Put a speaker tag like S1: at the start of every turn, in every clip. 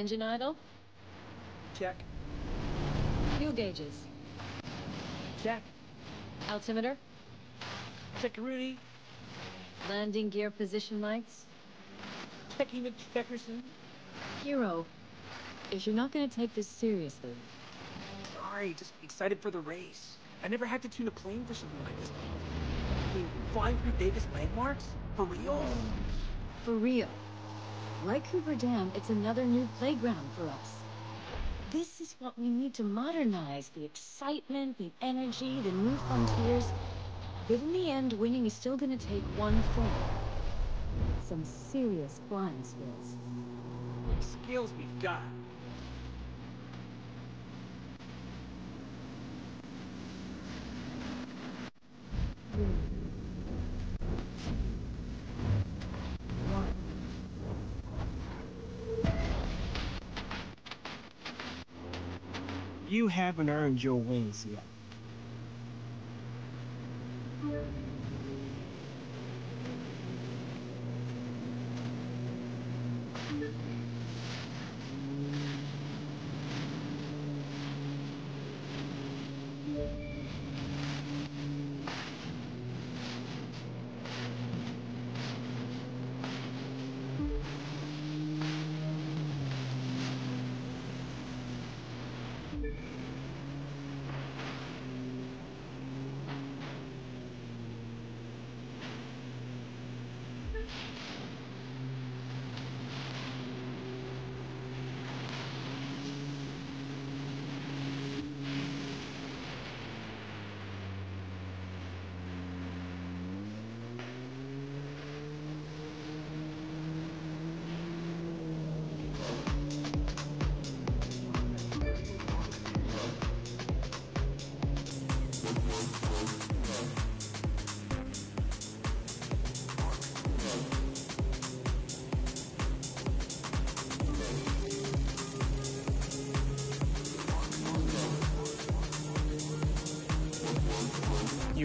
S1: Engine idle?
S2: Check.
S1: Fuel gauges.
S2: Check.
S1: Altimeter?
S2: Check Rudy.
S1: Landing gear position lights?
S2: Checking the Checkerson.
S1: Hero, if you're not gonna take this seriously,
S2: Sorry, just excited for the race. I never had to tune a plane for something like this. I mean, flying through Davis landmarks? For real?
S1: for real. Like Hoover Dam, it's another new playground for us. This is what we need to modernize the excitement, the energy, the new frontiers. But in the end, winning is still gonna take one thing some serious flying skills.
S2: Skills we've got. You haven't earned your wings yet.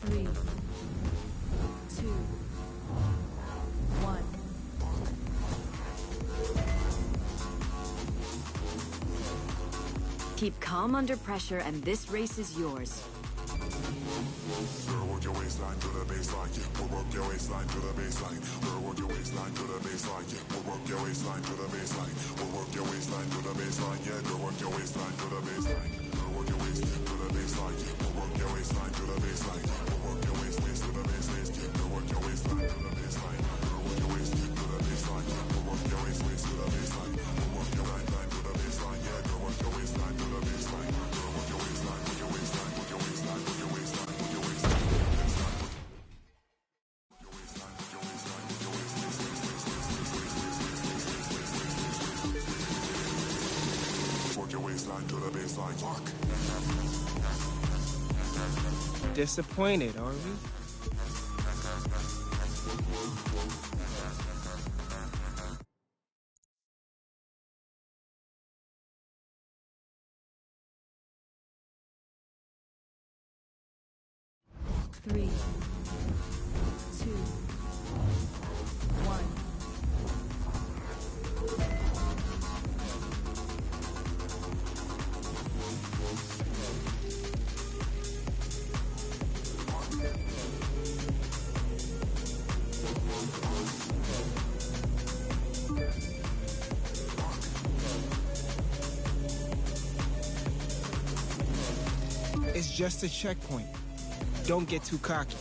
S1: Three, two, one. Keep calm under pressure, and this race is yours.
S3: Your waistline to the baseline, yeah. Work your waistline to the baseline. Work your waistline to the baseline, yeah. Work your waistline to the baseline. Work your waistline to the baseline, yeah. Work your waistline to the baseline. Work your waistline to the baseline, yeah. Work your waistline to the baseline.
S2: Disappointed, are we?
S1: Three, two,
S2: It's just a checkpoint. Don't get too cocky.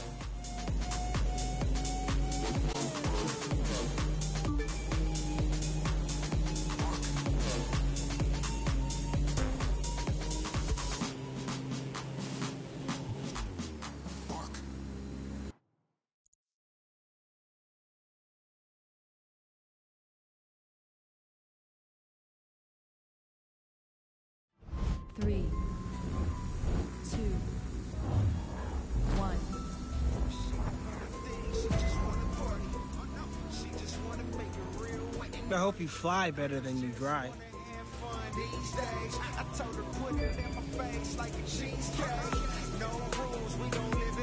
S4: I hope you fly better than you drive.
S3: I told her put it in my face like a cheesecake. No rules, we live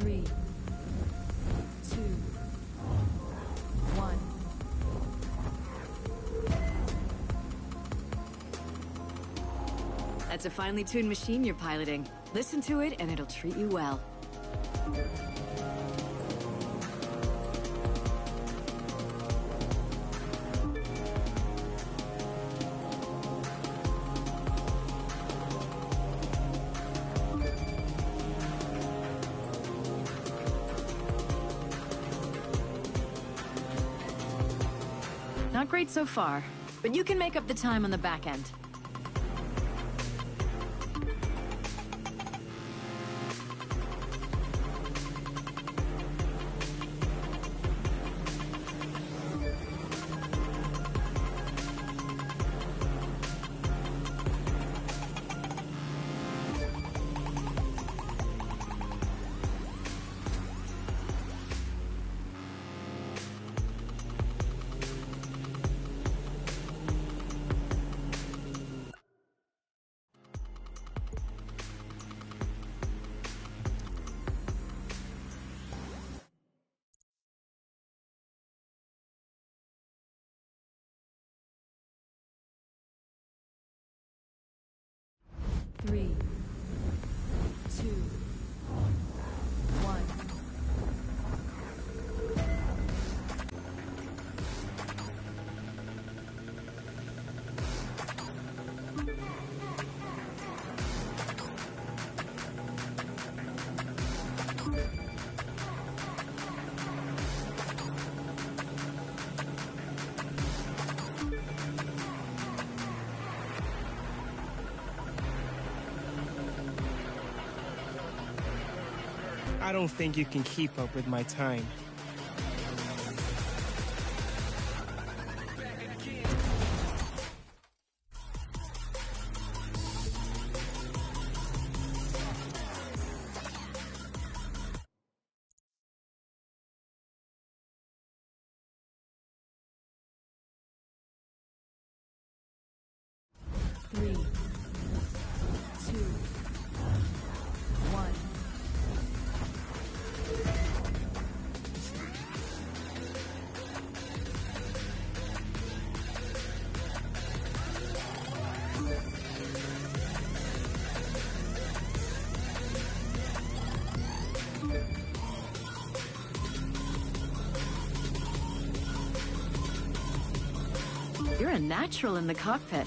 S5: Three, two, one.
S1: That's a finely tuned machine you're piloting. Listen to it and it'll treat you well. Great so far, but you can make up the time on the back end.
S4: I don't think you can keep up with my time.
S1: Natural in the cockpit.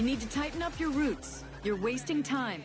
S1: You need to tighten up your routes. You're wasting time.